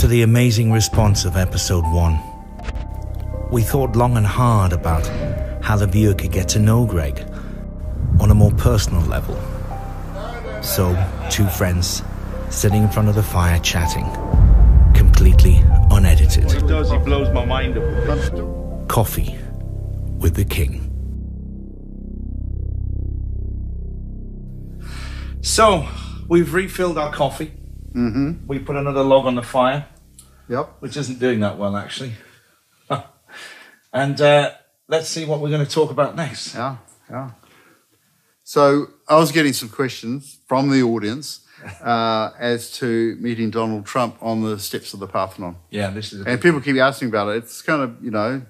After the amazing response of episode 1, we thought long and hard about how the viewer could get to know Greg on a more personal level. So, two friends sitting in front of the fire chatting, completely unedited. He does, he blows my mind up. Coffee with the King. So, we've refilled our coffee. Mm-hmm. We put another log on the fire, Yep. which isn't doing that well, actually. and uh, let's see what we're going to talk about next. Yeah. Yeah. So I was getting some questions from the audience uh, as to meeting Donald Trump on the steps of the Parthenon. Yeah, this is And people keep asking about it. It's kind of, you know,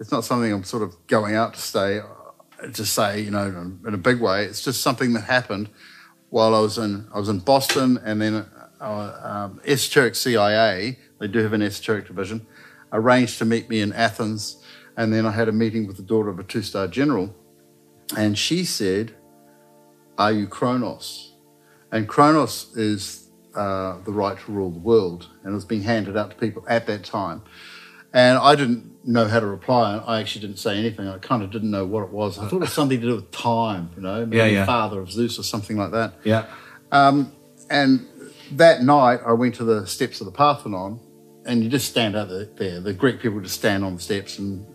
it's not something I'm sort of going out to stay to say, you know, in a big way. It's just something that happened while I was in I was in Boston, and then uh, um, Esoteric CIA. They do have an esoteric division. Arranged to meet me in Athens, and then I had a meeting with the daughter of a two-star general, and she said, "Are you Kronos?" And Kronos is uh, the right to rule the world, and it was being handed out to people at that time. And I didn't know how to reply. I actually didn't say anything. I kind of didn't know what it was. I thought it was something to do with time, you know, maybe Yeah, yeah. father of Zeus or something like that. Yeah. And that night, I went to the steps of the Parthenon, and you just stand out there. The Greek people just stand on the steps and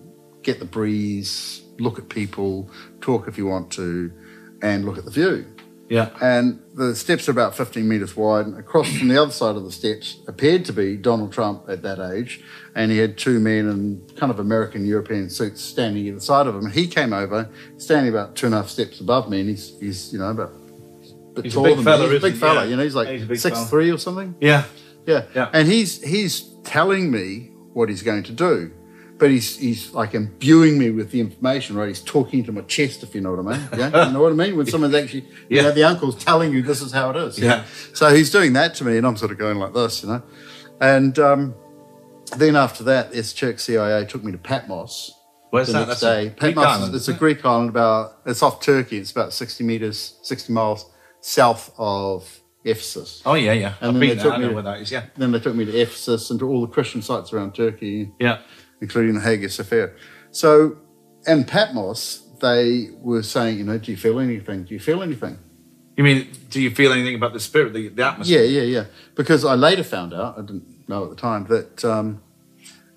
get the breeze, look at people, talk if you want to, and look at the view. Yeah. And the steps are about 15 metres wide. And across from the other side of the steps appeared to be Donald Trump at that age. And he had two men in kind of American European suits standing either side of him. He came over, standing about two and a half steps above me. And he's, he's you know, about a bit He's a big than fella, me. He's a big fella. Yeah. You know, he's like He's six fella. three or something. Yeah. Yeah. Yeah. And he's he's telling me what he's going to do. But he's he's like imbuing me with the information, right? He's talking to my chest, if you know what I mean. Yeah, you know what I mean. When someone's actually, you Yeah. know, the uncle's telling you this is how it is. Yeah. So he's doing that to me, and I'm sort of going like this, you know. And um, then after that, Esoteric CIA took me to Patmos. Where's the that? next That's day. Patmos, island, is, it's a? Greek island about. It's off Turkey. It's about 60 meters, 60 miles south of Ephesus. Oh, yeah, yeah. And I've then been they there. took I me know to- where that is, yeah. Then they took me to Ephesus and to all the Christian sites around Turkey, Yeah. including the Hagia Sophia. So in Patmos, they were saying, you know, do you feel anything? Do you feel anything? You mean, do you feel anything about the spirit, the, the atmosphere? Yeah, yeah, yeah. Because I later found out, I didn't know at the time, that um,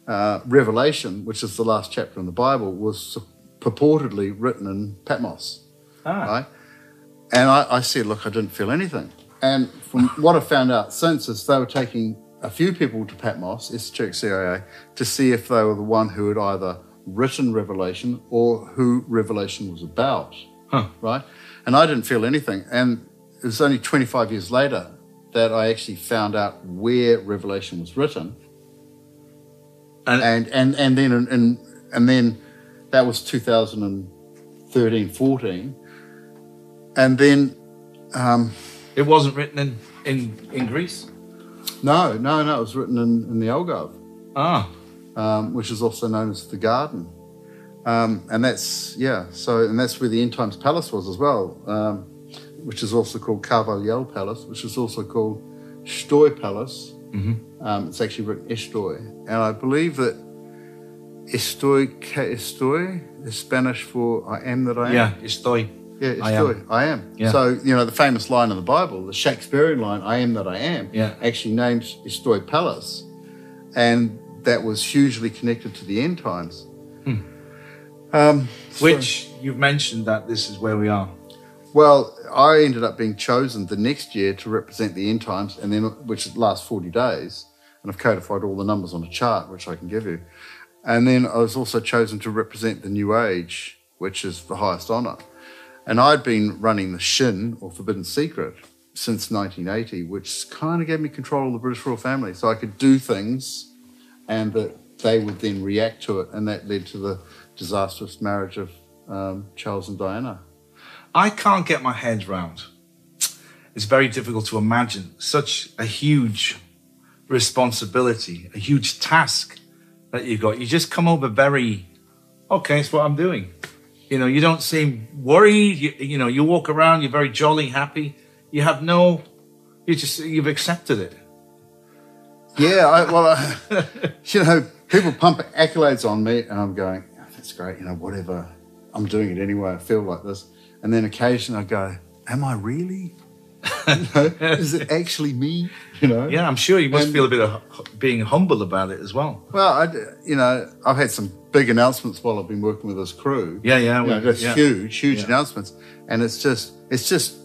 uh, Revelation, which is the last chapter in the Bible, was purportedly written in Patmos. Ah. Right? And I, I said, look, I didn't feel anything. And from what I found out since is they were taking a few people to Patmos, Esoteric CIA, to see if they were the one who had either written Revelation or who Revelation was about. Huh. Right? And I didn't feel anything. And it was only 25 years later that I actually found out where Revelation was written. And, And and, and then and, and then that was 2013, 14. And then um, it wasn't written in, in, in Greece? no, no, no, it was written in, in the Algarve. Ah. um, which is also known as the Garden. Um, and that's, yeah, so, and that's where the End Times Palace was as well, um, which is also called Carvalhal Palace, which is also called Stoy Palace. Mm-hmm. Um, it's actually written Estoy. And I believe that Estoy, que estoy is Spanish for I am that I am. Yeah, estoy. Yeah, I estoy. am. I am. Yeah. So, you know, the famous line in the Bible, the Shakespearean line, I am that I am, Yeah. actually names Estoy Palace. And that was hugely connected to the end times. Um, so- Which you've mentioned that this is where we are. well, I ended up being chosen the next year to represent the end times, and then which lasts 40 days. And I've codified all the numbers on a chart, which I can give you. And then I was also chosen to represent the New Age, which is the highest honor. And I'd been running the Shin, or Forbidden Secret, since 1980, which kind of gave me control of the British royal family. So I could do things and that they would then react to it. And that led to the disastrous marriage of um, Charles and Diana. I can't get my head round. It's very difficult to imagine such a huge responsibility, a huge task that you've got. You just come over very, okay, it's what I'm doing. You know, you don't seem worried. You, you know, you walk around, you're very jolly, happy. You have no, you just, you've accepted it. Yeah, I, well, I, you know, people pump accolades on me, and I'm going, "Oh, that's great, you know, whatever. I'm doing it anyway. I feel like this. And then occasionally I go, am I really? You know, is it actually me? You know? Yeah, I'm sure you must And- feel a bit of being humble about it as well. Well, I, you know, I've had some big announcements while I've been working with this crew. Yeah, yeah, You know, just yeah. huge, huge Yeah. announcements, and it's just, it's just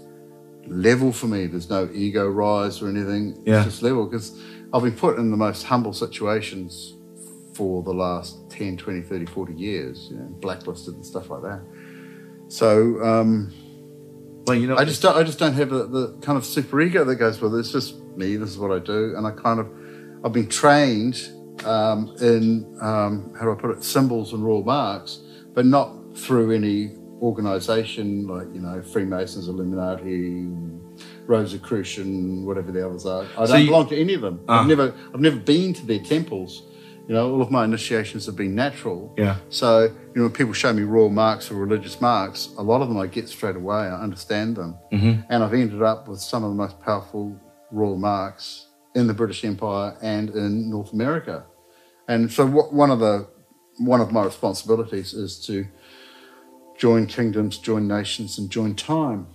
level for me. There's no ego rise or anything. Yeah. It's just level because I've been put in the most humble situations for the last 10, 20, 30, 40 years, you know, blacklisted and stuff like that. So um, Well, you know, I just don't, I just don't have the, the kind of super ego that goes with it. It's just me. This is what I do, and I kind of I've been trained um, in um, how do I put it symbols and royal marks, but not through any organisation like you know Freemasons, Illuminati, Rosicrucian, whatever the others are. I So don't you- belong to any of them. Ah. I've never I've never been to their temples. You know, all of my initiations have been natural. Yeah. So, you know, when people show me royal marks or religious marks, a lot of them I get straight away. I understand them. Mm-hmm. And I've ended up with some of the most powerful royal marks in the British Empire and in North America. And so, one of the one of my responsibilities is to join kingdoms, join nations, and join time.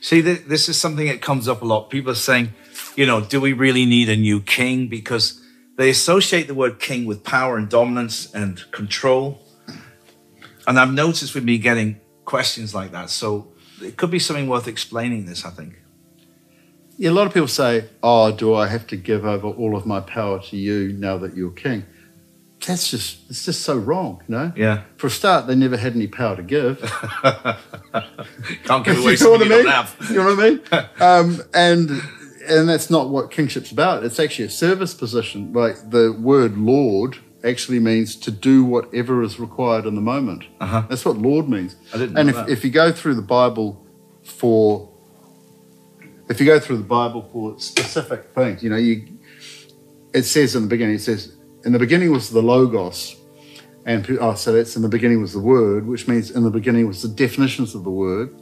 See, th- this is something that comes up a lot. People are saying, you know, do we really need a new king? Because they associate the word king with power and dominance and control. And I've noticed with me getting questions like that. So it could be something worth explaining this, I think. Yeah, a lot of people say, "Oh, do I have to give over all of my power to you now that you're king?" That's just it's just so wrong, you know. Yeah. For a start, they never had any power to give. Can't give away you know something you mean? don't have. You know what I mean? um, and and that's not what kingship's about. It's actually a service position. Like the word Lord actually means to do whatever is required in the moment. Uh-huh. That's what Lord means. I didn't and know if, if you go through the Bible for if you go through the Bible for specific things, you know, you it says in the beginning, it says, in the beginning was the Logos. And oh, so that's in the beginning was the word, which means in the beginning was the definitions of the word.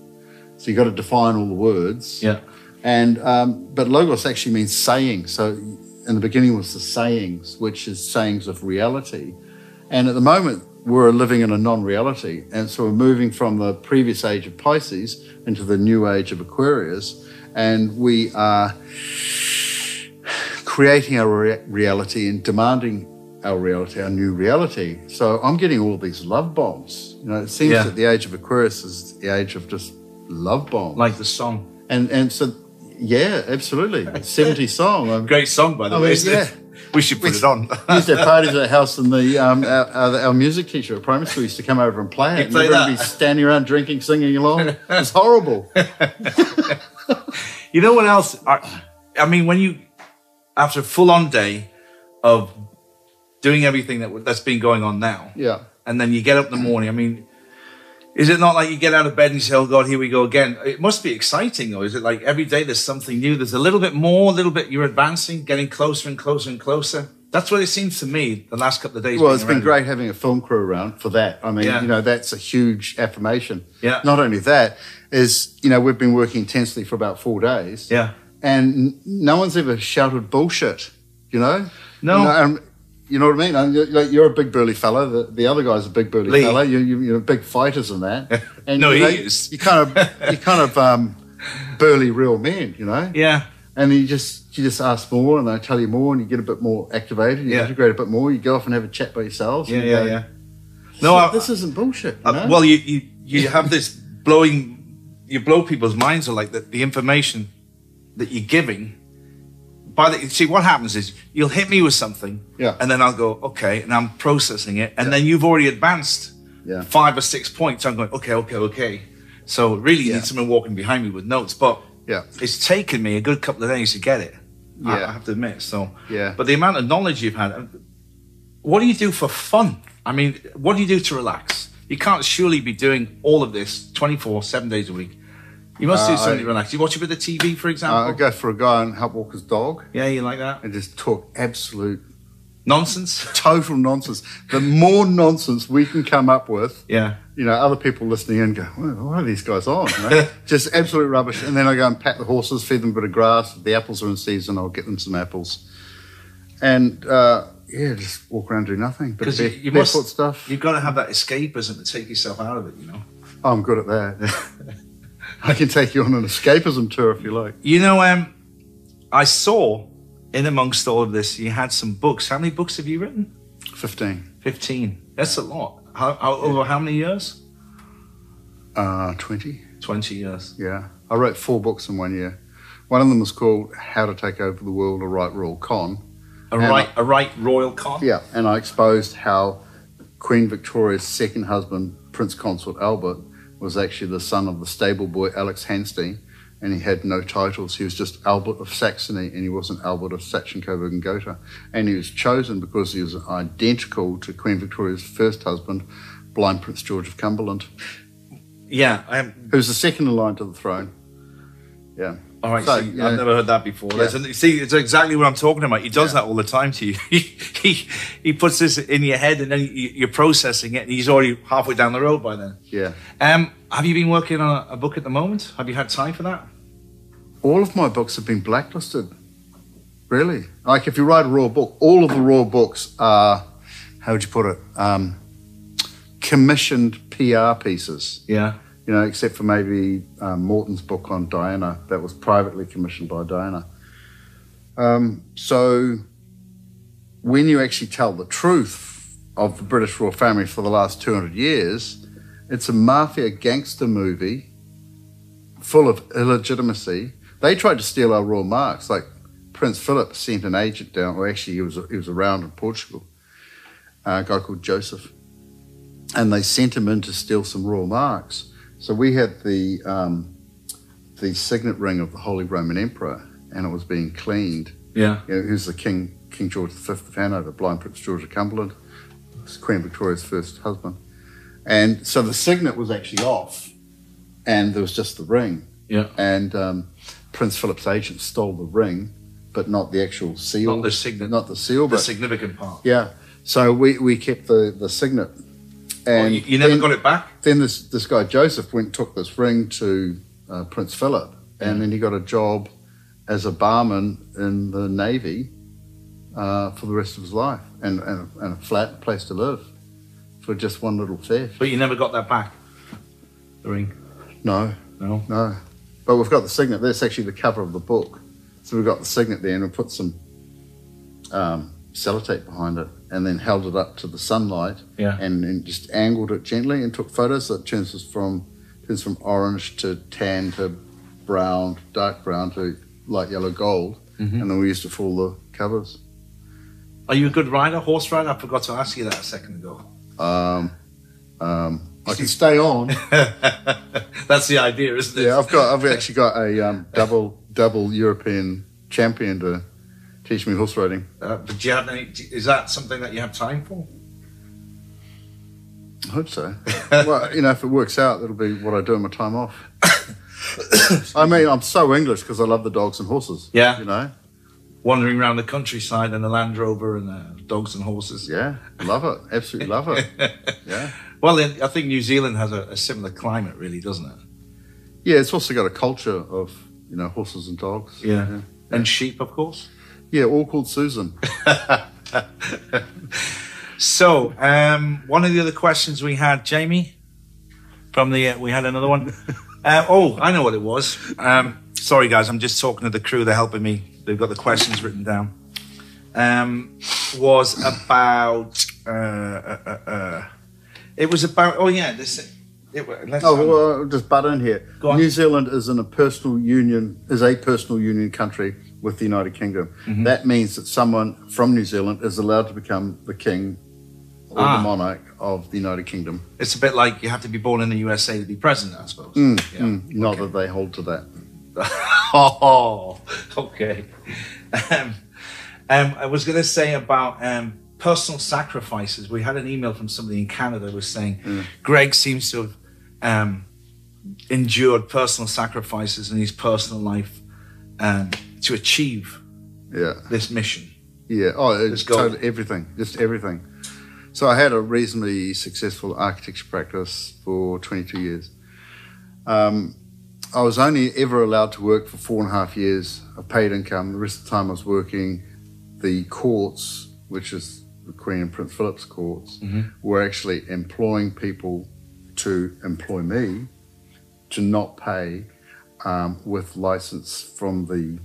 So you've got to define all the words. Yeah. And um, but logos actually means saying. So in the beginning was the sayings, which is sayings of reality. And at the moment we're living in a non-reality, and so we're moving from the previous age of Pisces into the new age of Aquarius, and we are creating our rea- reality and demanding our reality, our new reality. So I'm getting all these love bombs. You know, it seems Yeah. that the age of Aquarius is the age of just love bombs. Like the song. And and so, yeah, absolutely. 70 song. I Great song, by the I way. mean, yeah. We should put it on. used to have parties at the house, and the um, our, our, our music teacher at primary school used to come over and play it. He'd and play everyone would be standing around drinking, singing along. It's horrible. You know what else? I, I mean, when you, after a full on day of doing everything that that's been going on now, Yeah. and then you get up in the morning, I mean, is it not like you get out of bed and you say, oh God, here we go again? It must be exciting, though. Is it like every day there's something new? There's a little bit more, a little bit, you're advancing, getting closer and closer and closer. That's what it seems to me the last couple of days. Well, it's been great having a film crew around for that. I mean, Yeah. you know, that's a huge affirmation. Yeah. Not only that, is, you know, we've been working intensely for about four days. Yeah. And no one's ever shouted bullshit, you know? No. You know, um, you know what I mean? And you're, like, you're a big burly fella. The, the other guy's a big burly Lee. fella. You, you, you're big fighters and that. And No, you he is. You kind of, you kind of um, burly real men, you know? Yeah. And you just you just ask more, and they tell you more, and you get a bit more activated. You Yeah. integrate a bit more. You go off and have a chat by yourselves. Yeah, yeah, go, yeah. No, I, this isn't bullshit. You Uh, know? well, you, you you have this blowing, you blow people's minds are like the, the information that you're giving. By the see, what happens is you'll hit me with something, Yeah. and then I'll go okay, and I'm processing it, and then you've already advanced Yeah. five or six points. I'm going okay, okay, okay. So really, you Yeah. need someone walking behind me with notes, but yeah, it's taken me a good couple of days to get it. Yeah. I have to admit. So Yeah. but the amount of knowledge you've had. What do you do for fun? I mean, what do you do to relax? You can't surely be doing all of this 24, seven days a week. You must do Uh, something I- to relax. You watch a bit of TV, for uh, example. I go for a guy and help walk his dog, yeah, you like that? and just talk absolute Nonsense? total nonsense. The more nonsense we can come up with, Yeah. you know, other people listening in go, well, what are these guys on? You know? Just absolute rubbish. And then I go and pat the horses, feed them a bit of grass. If the apples are in season, I'll get them some apples. and uh, yeah, just walk around do nothing. But Because bare, you, you must, barefoot stuff. you've got to have that escapism to take yourself out of it, you know. Oh, I'm good at that. I can take you on an escapism tour if you like. You know, um, I saw in amongst all of this, you had some books. How many books have you written? Fifteen. 15. That's a lot. How, how, over how many years? Uh, 20. 20 years. Yeah. I wrote four books in one year. One of them was called How to Take Over the World, a Right Royal Con. A And right, a right royal con? Yeah. And I exposed how Queen Victoria's second husband, Prince Consort Albert, was actually the son of the stable boy Alex Hanstein, and he had no titles. He was just Albert of Saxony, and he wasn't Albert of Saxon Coburg and Gotha. And he was chosen because he was identical to Queen Victoria's first husband, blind Prince George of Cumberland, Yeah. Um, who was the second in line to the throne. Yeah. All right. So, see, yeah. I've never heard that before. Yeah. See, it's exactly what I'm talking about. He does that all the time to you. He, he, puts this in your head and then you- you're processing it and he's already halfway down the road by then. Yeah. Um, have you been working on a, a book at the moment? Have you had time for that? all of my books have been blacklisted. Really? Like if you write a raw book, all of the raw books are, how would you put it? Um, commissioned PR pieces. Yeah. You know, except for maybe um, Morton's book on Diana, that was privately commissioned by Diana. Um, so when you actually tell the truth of the British royal family for the last 200 years, it's a mafia gangster movie full of illegitimacy. They tried to steal our royal marks. Like Prince Philip sent an agent down. or actually, he was he was around in Portugal. a guy called Joseph, and they sent him in to steal some royal marks. So we had the um, the signet ring of the Holy Roman Emperor, and it was being cleaned. Yeah. You know, who's the King King George V of Hanover, blind Prince George of Cumberland, Queen Victoria's first husband, and so the signet was actually off, and there was just the ring. Yeah. And um, Prince Philip's agent stole the ring, but not the actual seal. Not the signet. Not the seal, The but significant part. yeah. So we, we kept the, the signet. And you, you never then, got it back? Then this, this guy Joseph went took this ring to uh, Prince Philip, and then he got a job as a barman in the Navy uh, for the rest of his life, and, and, and a flat place to live for just one little theft. But you never got that back? The ring? No, No. no. But we've got the signet. That's actually the cover of the book. So we've got the signet there, and we put some um, sellotape behind it, and then held it up to the sunlight, Yeah. and, and just angled it gently and took photos. It turns us from turns from orange to tan to brown, dark brown to light yellow gold, Mm-hmm. and then we used to for all the covers. Are you a good rider, horse rider? I forgot to ask you that a second ago. Um, um, I can stay on. That's the idea, isn't it? Yeah, I've got. I've actually got a um, double double European champion to teach me horse riding. Uh, but do you have any? Is that something that you have time for? I hope so. well, you know, if it works out, that'll be what I do in my time off. I mean, I'm so English because I love the dogs and horses. Yeah. You know? Wandering around the countryside in a Land Rover and uh, dogs and horses. Yeah. Love it. Absolutely love it. Yeah. Well, I think New Zealand has a, a similar climate, really, doesn't it? Yeah, it's also got a culture of, you know, horses and dogs. Yeah. And sheep, of course. Yeah, all called Susan. So, um, one of the other questions we had, Jamie, from the uh, we had another one. Uh, oh, I know what it was. Um, sorry, guys, I'm just talking to the crew. They're helping me. They've got the questions written down. Um, was about. Uh, uh, uh, uh, it was about. Oh yeah, this. It, Oh, well, just butt in here. New Zealand is in a personal union, is a personal union country with the United Kingdom. Mm-hmm. That means that someone from New Zealand is allowed to become the king or Ah. the monarch of the United Kingdom. it's a bit like you have to be born in the USA to be president, I suppose. Mm, Yeah. mm, not that they hold to that. oh, okay. Um, um, I was going to say about um, personal sacrifices. We had an email from somebody in Canada who was saying Greg seems to have um, endured personal sacrifices in his personal life um, to achieve Yeah. this mission. Yeah. Oh, it's everything, just everything. So I had a reasonably successful architecture practice for 22 years. Um, I was only ever allowed to work for four and a half years of paid income. The rest of the time I was working the courts, which is the Queen and Prince Philip's courts, Mm-hmm. were actually employing people to employ me to not pay um, with license from the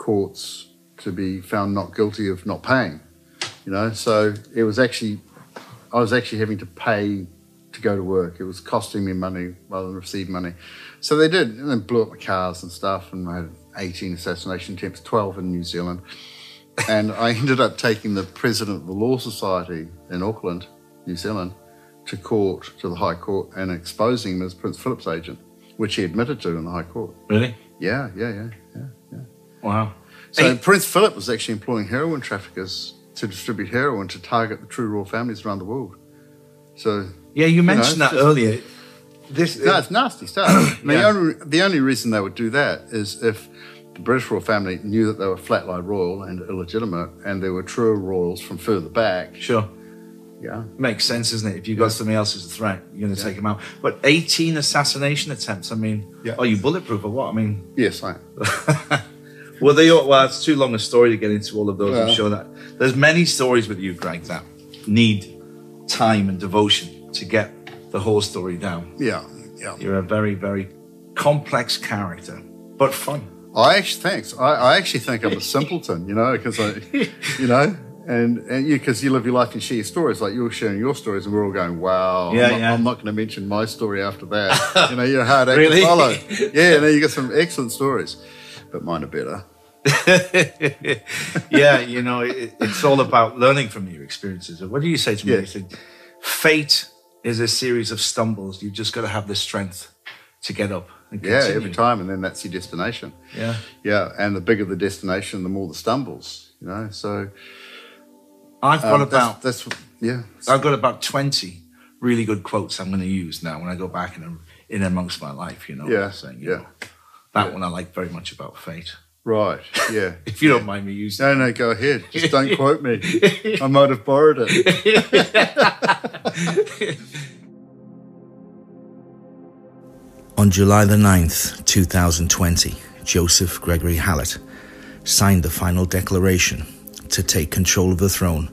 courts to be found not guilty of not paying. You know, so it was actually, I was actually having to pay to go to work. It was costing me money rather than receive money. So they did, and then blew up my cars and stuff, and I had 18 assassination attempts, 12 in New Zealand. And I ended up taking the president of the Law Society in Auckland, New Zealand, to court, to the High Court, and exposing him as Prince Philip's agent, which he admitted to in the High Court. Really? Yeah, yeah, yeah, yeah, yeah. Wow. So Prince Philip was actually employing heroin traffickers to distribute heroin to target the true royal families around the world. So Yeah, you know, mentioned it's that just- earlier. This no, uh, it's nasty stuff. Yeah. the, only, the only reason they would do that is if the British royal family knew that they were flatline royal and illegitimate, and there were true royals from further back. sure Yeah, makes sense, isn't it? If you've got somebody else as a threat, you're going to take them out. But 18 assassination attempts. I mean, Yeah. are you bulletproof or what? I mean, yes, I. well, they all, well, it's too long a story to get into all of those. I'm sure that there's many stories with you, Greg, that need time and devotion to get the whole story down. Yeah, yeah. You're a very, very complex character, but fun. I actually thanks. I, I actually think I'm a simpleton, you know, because I, you know, and and you because you live your life and share your stories. Like you're sharing your stories, and we're all going, "Wow!" Yeah, I'm, not, yeah. I'm not going to mention my story after that. you know, you're a hard act Really? to follow. Yeah, no, you got some excellent stories, but mine are better. yeah, you know, it, it's all about learning from your experiences. What do you say to me? Yeah. You said, fate is a series of stumbles. You've just got to have the strength to get up and Yeah, every time, and then that's your destination. Yeah. Yeah, and the bigger the destination, the more the stumbles. You know, so I've got um, about that's, that's yeah. I've got about twenty really good quotes I'm going to use now when I go back in in amongst my life. You know, Yeah, saying, you yeah. know, that one I like very much about fate. Right. Yeah. If you don't mind me using. No, no, go ahead. Just don't quote me. I might have borrowed it. On July the 9th, 2020, Joseph Gregory Hallett signed the final declaration to take control of the throne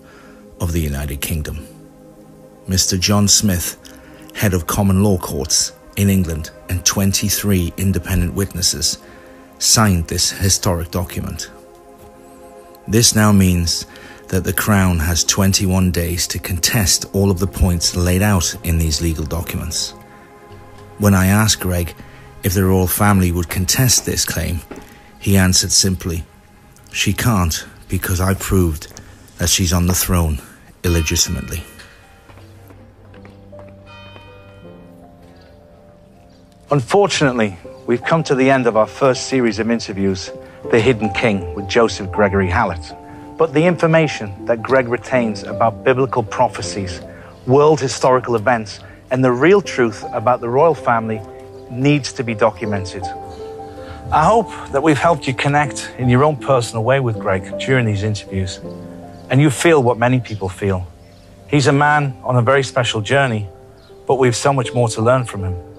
of the United Kingdom. Mr. John Smith, head of common law courts in England, and 23 independent witnesses signed this historic document. This now means that the Crown has 21 days to contest all of the points laid out in these legal documents. When I asked Greg if the royal family would contest this claim, he answered simply, She can't because I proved that she's on the throne illegitimately. Unfortunately, we've come to the end of our first series of interviews, The Hidden King with Joseph Gregory Hallett. But the information that Greg retains about biblical prophecies, world historical events, and the real truth about the royal family needs to be documented. I hope that we've helped you connect in your own personal way with Greg during these interviews, and you feel what many people feel. He's a man on a very special journey, but we've so much more to learn from him.